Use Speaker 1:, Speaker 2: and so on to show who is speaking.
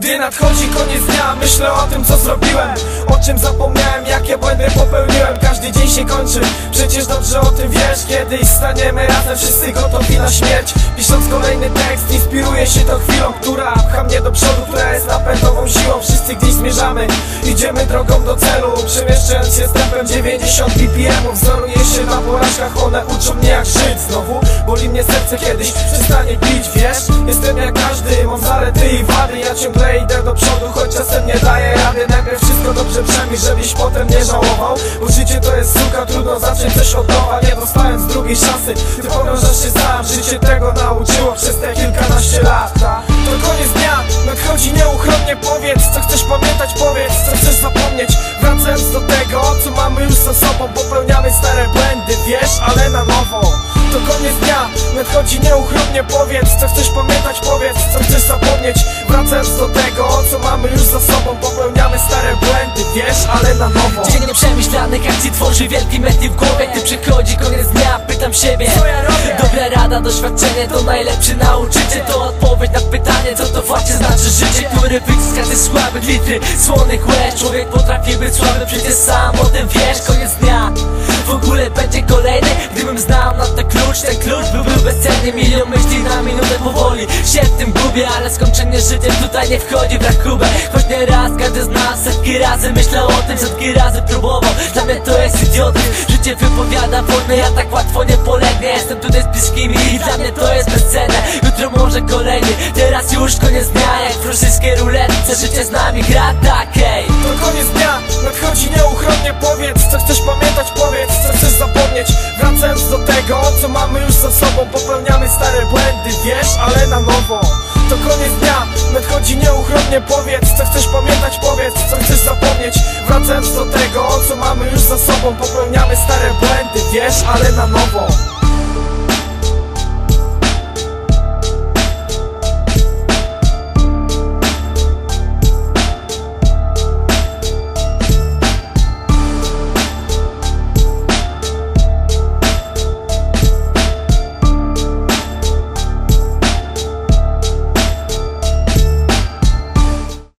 Speaker 1: Gdy nadchodzi koniec dnia, myślę o tym co zrobiłem. O czym zapomniałem, jakie błędy popełniłem. Każdy dzień się kończy, przecież dobrze o tym wiesz. Kiedyś staniemy razem, wszyscy gotowi na śmierć. Pisząc kolejny tekst, inspiruję się tą chwilą Która pcha mnie do przodu, która jest napędową siłą. Wszyscy gdzieś zmierzamy, idziemy drogą do celu. Przemieszczając się z tempem 90 BPM Wzoruję się na porażkach, one uczą mnie jak żyć Znowu. Boli mnie serce, kiedyś przestanie bić, wiesz coś od nowa Nie dostałem z drugiej szansy, ty pogrążasz się sam Życie tego nauczyło przez te kilkanaście lat. To koniec dnia, nadchodzi nieuchronnie. Powiedz, co chcesz pamiętać, powiedz, co chcesz zapomnieć. Wracając do tego, co mamy już za sobą Popełniamy stare błędy, wiesz, ale na nowo. To koniec dnia, nadchodzi nieuchronnie. Powiedz, co chcesz pamiętać, powiedz, co chcesz zapomnieć. Wracając do tego, co mamy już za sobą Popełniamy stare błędy, wiesz, ale na nowo
Speaker 2: tworzy wielki mety w głowie Gdy przychodzi koniec dnia, pytam siebie.
Speaker 1: Co ja robię?
Speaker 2: Dobra rada, doświadczenie to najlepszy nauczyciel. To odpowiedź na pytanie, co to właśnie znaczy życie. Które wyciska te słabych litry, słonych łez Człowiek potrafi być słaby, przecież sam o tym wiesz. Koniec dnia, w ogóle będzie kolejny. Gdybym znał na to klucz, ten klucz byłby bezcenny. Milion myśli na minutę powoli się w tym gubię Ale skończenie życiem tutaj nie wchodzi w rachubę. Choć nie raz każdy z nas setki razy myślał o tym Setki razy próbował, dla mnie to jest idiotyzm Życie wypowiada wojnę, ja tak łatwo nie polegnę Jestem tutaj z bliskimi i dla mnie to jest bezcenne. Jutro może kolejny, teraz już koniec dnia Jak w rosyjskiej ruletce, życie z nami gra tak, ej.
Speaker 1: To koniec dnia, nadchodzi nieuchronnie. Powiedz, co chcesz pamiętać, powiedz, co chcesz zapomnieć. Wracając do tego, co mamy już za sobą Popełniamy stare błędy, wiesz, ale na nowo. To koniec dnia, nadchodzi nieuchronnie Powiedz, co chcesz pamiętać, powiedz, co chcesz zapomnieć. Wracając do tego, co mamy już za sobą Popełniamy stare błędy, wiesz, ale na nowo